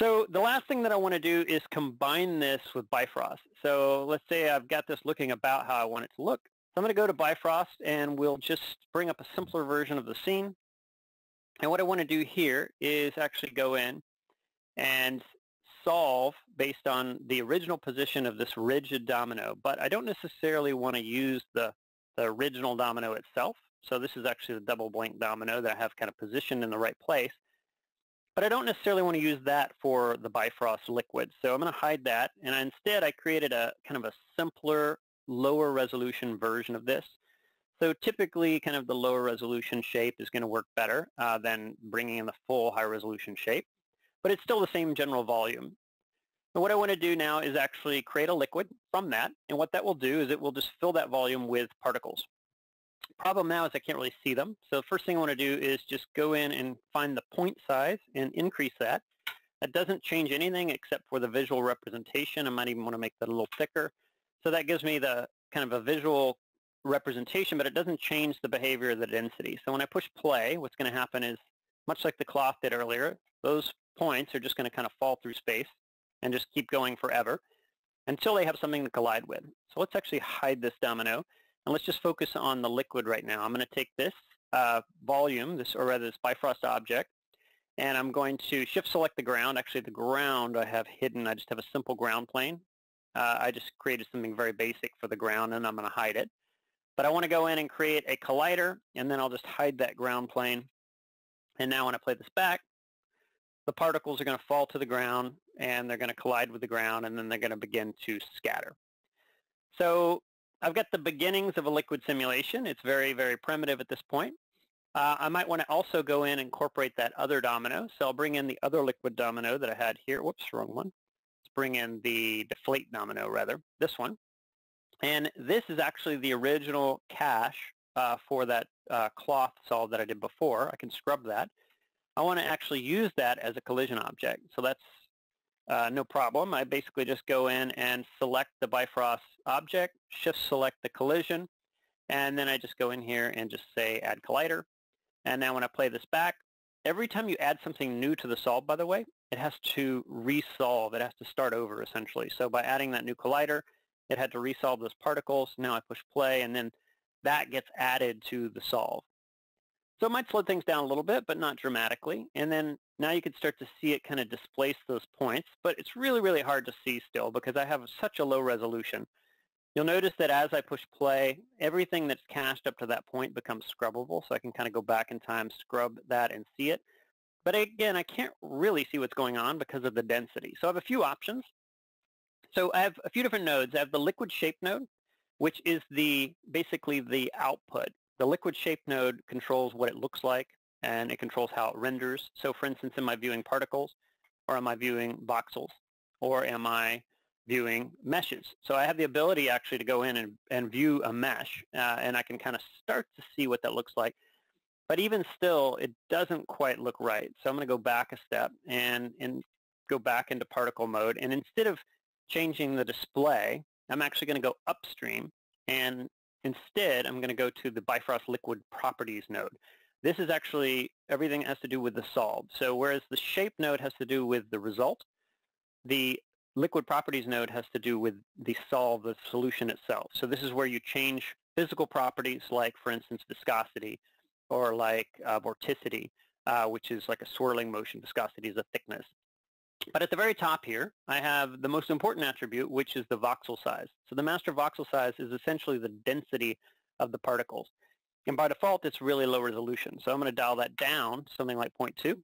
So the last thing that I want to do is combine this with Bifrost. So let's say I've got this looking about how I want it to look. So I'm going to go to Bifrost and we'll just bring up a simpler version of the scene. And what I want to do here is actually go in and solve based on the original position of this rigid domino. But I don't necessarily want to use the, the original domino itself. So this is actually the double blank domino that I have kind of positioned in the right place. But I don't necessarily want to use that for the Bifrost liquid. So I'm going to hide that. And instead, I created a kind of a simpler, lower resolution version of this. So typically, kind of the lower resolution shape is going to work better uh, than bringing in the full high resolution shape. But it's still the same general volume. And what I want to do now is actually create a liquid from that. And what that will do is it will just fill that volume with particles. Problem now is I can't really see them. So the first thing I want to do is just go in and find the point size and increase that. That doesn't change anything except for the visual representation. I might even want to make that a little thicker. So that gives me the kind of a visual representation, but it doesn't change the behavior of the density. So when I push play, what's going to happen is, much like the cloth did earlier, those points are just going to kind of fall through space and just keep going forever until they have something to collide with. So let's actually hide this domino. And let's just focus on the liquid right now. I'm going to take this uh, volume, this or rather this Bifrost object, and I'm going to shift select the ground. Actually, the ground I have hidden. I just have a simple ground plane. Uh, I just created something very basic for the ground, and I'm going to hide it. But I want to go in and create a collider, and then I'll just hide that ground plane. And now when I play this back, the particles are going to fall to the ground, and they're going to collide with the ground, and then they're going to begin to scatter. So I've got the beginnings of a liquid simulation. It's very, very primitive at this point. Uh, I might want to also go in and incorporate that other domino. So I'll bring in the other liquid domino that I had here. Whoops, wrong one. Let's bring in the deflate domino, rather, this one. And this is actually the original cache uh, for that uh, cloth solve that I did before. I can scrub that. I want to actually use that as a collision object. So that's uh, no problem. I basically just go in and select the Bifrost object, shift select the collision, and then I just go in here and just say add collider. And now when I play this back, every time you add something new to the solve, by the way, it has to resolve. It has to start over, essentially. So by adding that new collider, it had to resolve those particles. Now I push play, and then that gets added to the solve. So it might slow things down a little bit, but not dramatically. And then now you can start to see it kind of displace those points, but it's really, really hard to see still because I have such a low resolution. You'll notice that as I push play, everything that's cached up to that point becomes scrubbable, so I can kind of go back in time, scrub that, and see it. But again, I can't really see what's going on because of the density. So I have a few options. So I have a few different nodes. I have the liquid shape node, which is the basically the output. The liquid shape node controls what it looks like, and it controls how it renders. So for instance, am I viewing particles, or am I viewing voxels, or am I viewing meshes? So I have the ability actually to go in and, and view a mesh, uh, and I can kind of start to see what that looks like. But even still, it doesn't quite look right. So I'm going to go back a step and, and go back into particle mode. And instead of changing the display, I'm actually going to go upstream and Instead, I'm going to go to the Bifrost Liquid Properties node. This is actually everything has to do with the solve. So whereas the shape node has to do with the result, the liquid properties node has to do with the solve, the solution itself. So this is where you change physical properties like, for instance, viscosity or like uh, vorticity, uh, which is like a swirling motion. Viscosity is a thickness. But at the very top here, I have the most important attribute, which is the voxel size. So the master voxel size is essentially the density of the particles. And by default, it's really low resolution. So I'm going to dial that down, something like 0.2.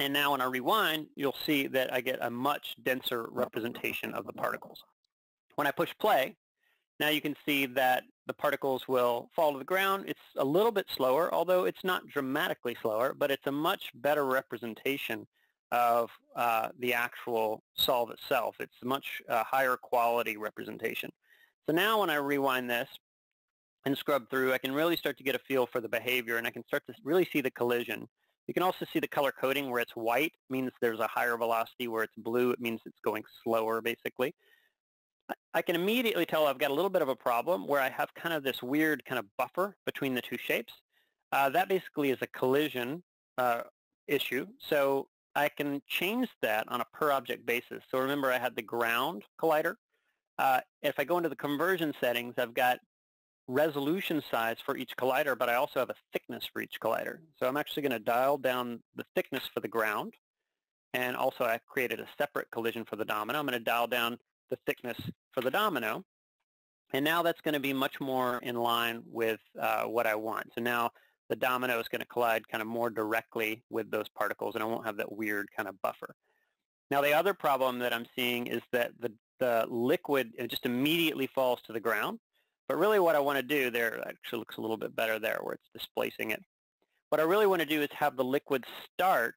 And now when I rewind, you'll see that I get a much denser representation of the particles. When I push play, now you can see that the particles will fall to the ground. It's a little bit slower, although it's not dramatically slower, but it's a much better representation of uh, the actual solve itself. It's a much uh, higher quality representation. So now when I rewind this and scrub through, I can really start to get a feel for the behavior and I can start to really see the collision. You can also see the color coding where it's white means there's a higher velocity, where it's blue it means it's going slower basically. I can immediately tell I've got a little bit of a problem where I have kind of this weird kind of buffer between the two shapes. Uh, that basically is a collision uh, issue. So I can change that on a per object basis. So remember I had the ground collider. Uh, if I go into the conversion settings, I've got resolution size for each collider, but I also have a thickness for each collider. So I'm actually going to dial down the thickness for the ground. And also I created a separate collision for the domino. I'm going to dial down the thickness for the domino. And now that's going to be much more in line with uh, what I want. So now the domino is going to collide kind of more directly with those particles, and I won't have that weird kind of buffer. Now the other problem that I'm seeing is that the, the liquid just immediately falls to the ground. But really what I want to do there, actually looks a little bit better there where it's displacing it. What I really want to do is have the liquid start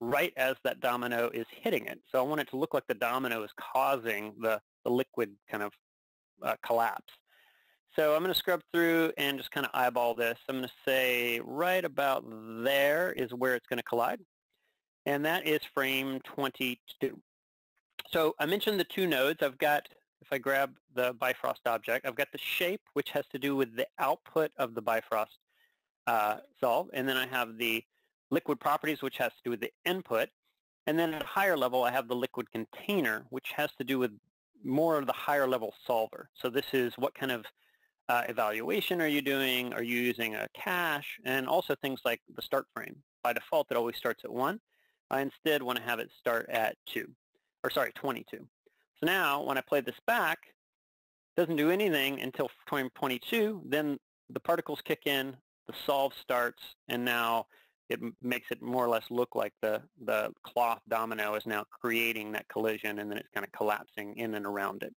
right as that domino is hitting it. So I want it to look like the domino is causing the, the liquid kind of uh, collapse. So I'm going to scrub through and just kind of eyeball this. I'm going to say right about there is where it's going to collide. And that is frame 22. So I mentioned the two nodes. I've got, if I grab the Bifrost object, I've got the shape, which has to do with the output of the Bifrost uh, solve. And then I have the liquid properties, which has to do with the input. And then at a higher level, I have the liquid container, which has to do with more of the higher level solver. So this is what kind of uh, evaluation are you doing? Are you using a cache? And also things like the start frame. By default, it always starts at 1. I instead want to have it start at 2, or sorry, 22. So now when I play this back, it doesn't do anything until frame 22. Then the particles kick in, the solve starts, and now it makes it more or less look like the, the cloth domino is now creating that collision and then it's kind of collapsing in and around it.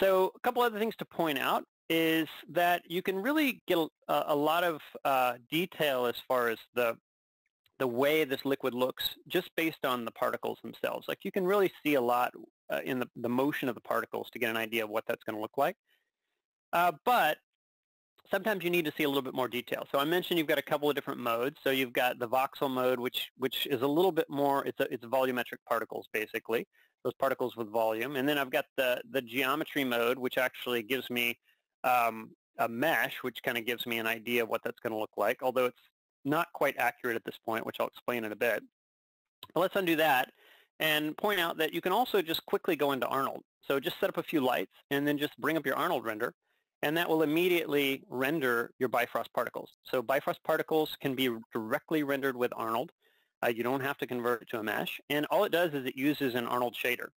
So a couple other things to point out is that you can really get a, a lot of uh, detail as far as the the way this liquid looks just based on the particles themselves. Like you can really see a lot uh, in the, the motion of the particles to get an idea of what that's going to look like. Uh, but sometimes you need to see a little bit more detail. So I mentioned you've got a couple of different modes. So you've got the voxel mode, which which is a little bit more, it's, a, it's volumetric particles basically those particles with volume. And then I've got the, the geometry mode, which actually gives me um, a mesh, which kind of gives me an idea of what that's going to look like, although it's not quite accurate at this point, which I'll explain in a bit. But let's undo that and point out that you can also just quickly go into Arnold. So just set up a few lights and then just bring up your Arnold render and that will immediately render your Bifrost particles. So Bifrost particles can be directly rendered with Arnold. Uh, you don't have to convert it to a mesh. And all it does is it uses an Arnold shader.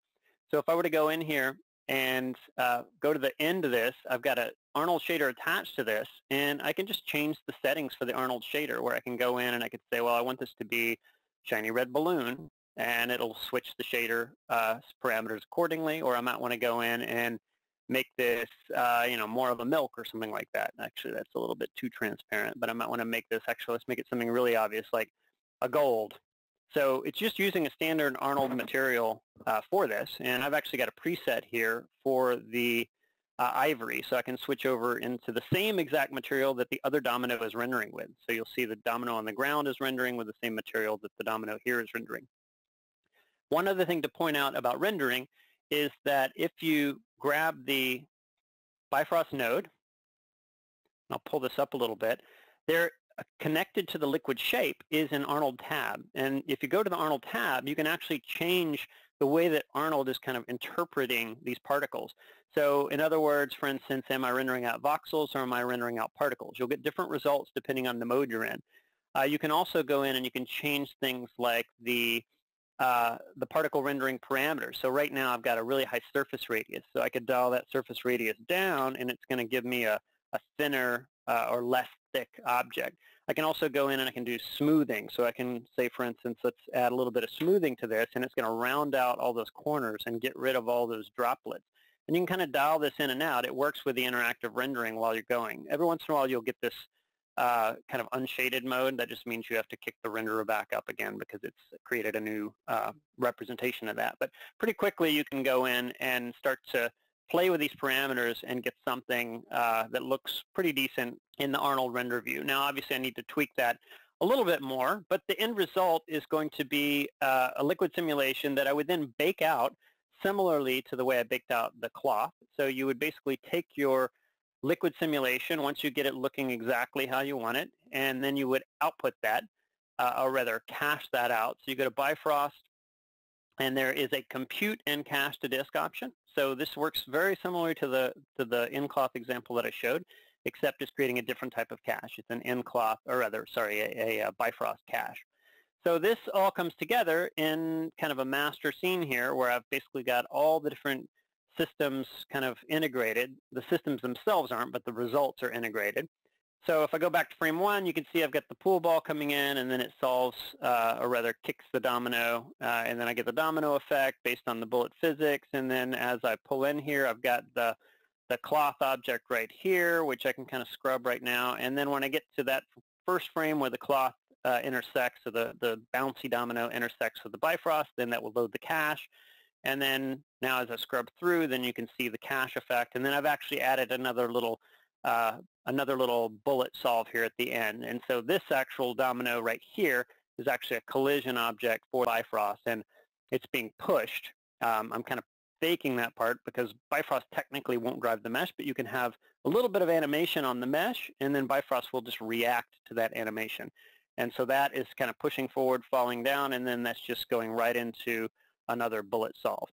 So if I were to go in here and uh, go to the end of this, I've got an Arnold shader attached to this, and I can just change the settings for the Arnold shader where I can go in and I could say, well, I want this to be shiny red balloon, and it'll switch the shader uh, parameters accordingly, or I might want to go in and make this, uh, you know, more of a milk or something like that. Actually, that's a little bit too transparent, but I might want to make this, actually, let's make it something really obvious, like a gold. So it's just using a standard Arnold material uh, for this, and I've actually got a preset here for the uh, ivory, so I can switch over into the same exact material that the other domino is rendering with. So you'll see the domino on the ground is rendering with the same material that the domino here is rendering. One other thing to point out about rendering is that if you grab the Bifrost node, I'll pull this up a little bit, there connected to the liquid shape is an Arnold tab. And if you go to the Arnold tab, you can actually change the way that Arnold is kind of interpreting these particles. So in other words, for instance, am I rendering out voxels or am I rendering out particles? You'll get different results depending on the mode you're in. Uh, you can also go in and you can change things like the uh, the particle rendering parameters. So right now I've got a really high surface radius. So I could dial that surface radius down and it's going to give me a, a thinner uh, or less thick object. I can also go in and I can do smoothing. So I can say, for instance, let's add a little bit of smoothing to this, and it's going to round out all those corners and get rid of all those droplets. And you can kind of dial this in and out. It works with the interactive rendering while you're going. Every once in a while, you'll get this uh, kind of unshaded mode. That just means you have to kick the renderer back up again because it's created a new uh, representation of that. But pretty quickly, you can go in and start to play with these parameters and get something uh, that looks pretty decent in the Arnold render view. Now, obviously, I need to tweak that a little bit more, but the end result is going to be uh, a liquid simulation that I would then bake out similarly to the way I baked out the cloth. So you would basically take your liquid simulation once you get it looking exactly how you want it, and then you would output that. uh, or rather cache that out. So you go to Bifrost, and there is a compute and cache to disk option. So this works very similar to the to the nCloth example that I showed, except it's creating a different type of cache. It's an nCloth, or rather, sorry, a, a Bifrost cache. So this all comes together in kind of a master scene here where I've basically got all the different systems kind of integrated. The systems themselves aren't, but the results are integrated. So if I go back to frame one, you can see I've got the pool ball coming in, and then it solves, uh, or rather kicks the domino, uh, and then I get the domino effect based on the bullet physics. And then as I pull in here, I've got the, the cloth object right here, which I can kind of scrub right now. And then when I get to that first frame where the cloth uh, intersects, so the, the bouncy domino intersects with the Bifrost, then that will load the cache. And then now as I scrub through, then you can see the cache effect. And then I've actually added another little uh, another little bullet solve here at the end. And so this actual domino right here is actually a collision object for Bifrost, and it's being pushed. Um, I'm kind of faking that part because Bifrost technically won't drive the mesh, but you can have a little bit of animation on the mesh, and then Bifrost will just react to that animation. And so that is kind of pushing forward, falling down, and then that's just going right into another bullet solve.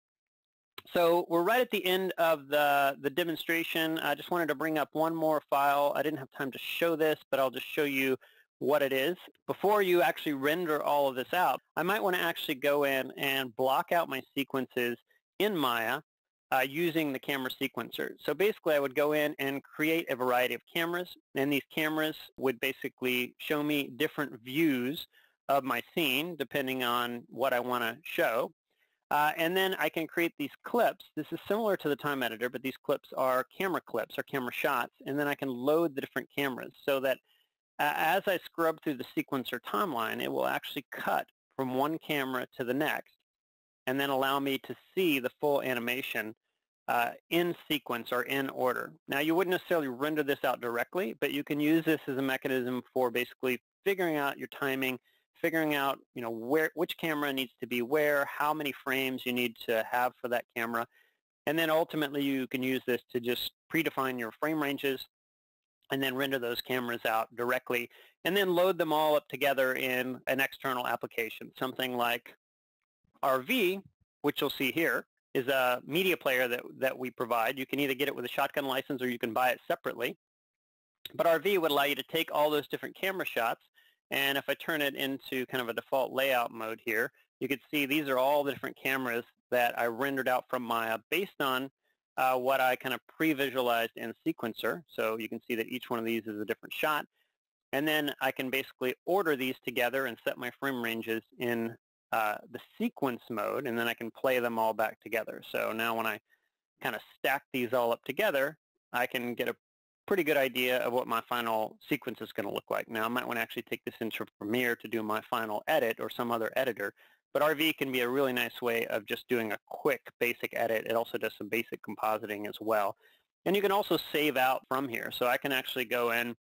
So we're right at the end of the, the demonstration. I just wanted to bring up one more file. I didn't have time to show this, but I'll just show you what it is. Before you actually render all of this out, I might want to actually go in and block out my sequences in Maya uh, using the camera sequencer. So basically I would go in and create a variety of cameras, and these cameras would basically show me different views of my scene depending on what I want to show. Uh, and then I can create these clips. This is similar to the time editor, but these clips are camera clips or camera shots. And then I can load the different cameras so that uh, as I scrub through the sequencer timeline, it will actually cut from one camera to the next and then allow me to see the full animation uh, in sequence or in order. Now you wouldn't necessarily render this out directly, but you can use this as a mechanism for basically figuring out your timing figuring out, you know, where which camera needs to be where, how many frames you need to have for that camera. And then ultimately you can use this to just predefine your frame ranges and then render those cameras out directly and then load them all up together in an external application. Something like RV, which you'll see here, is a media player that, that we provide. You can either get it with a Shotgun license or you can buy it separately. But RV would allow you to take all those different camera shots and if I turn it into kind of a default layout mode here, you can see these are all the different cameras that I rendered out from Maya based on uh, what I kind of pre-visualized in Sequencer. So you can see that each one of these is a different shot. And then I can basically order these together and set my frame ranges in uh, the sequence mode, and then I can play them all back together. So now when I kind of stack these all up together, I can get a pretty good idea of what my final sequence is going to look like. Now, I might want to actually take this into Premiere to do my final edit or some other editor, but RV can be a really nice way of just doing a quick basic edit. It also does some basic compositing as well. And you can also save out from here. So I can actually go in,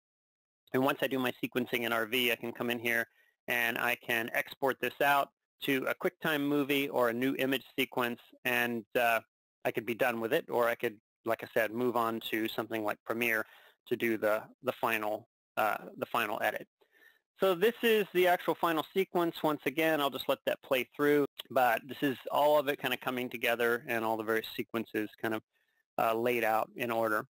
and once I do my sequencing in RV, I can come in here and I can export this out to a QuickTime movie or a new image sequence, and uh, I could be done with it, or I could like I said, move on to something like Premiere to do the, the, final, uh, the final edit. So this is the actual final sequence. Once again, I'll just let that play through, but this is all of it kind of coming together and all the various sequences kind of uh, laid out in order.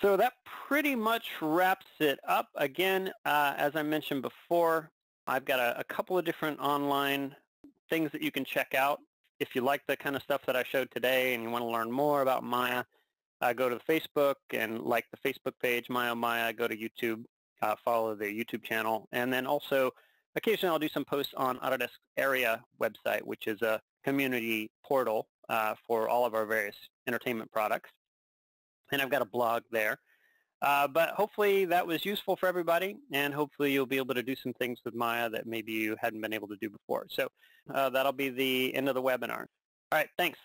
So that pretty much wraps it up. Again, uh, as I mentioned before, I've got a, a couple of different online things that you can check out if you like the kind of stuff that I showed today and you want to learn more about Maya, uh, go to the Facebook and like the Facebook page, Maya Maya, go to YouTube, uh, follow the YouTube channel, and then also occasionally I'll do some posts on Autodesk Area website, which is a community portal uh, for all of our various entertainment products. And I've got a blog there. Uh, but hopefully that was useful for everybody, and hopefully you'll be able to do some things with Maya that maybe you hadn't been able to do before. So uh, that'll be the end of the webinar. All right, thanks.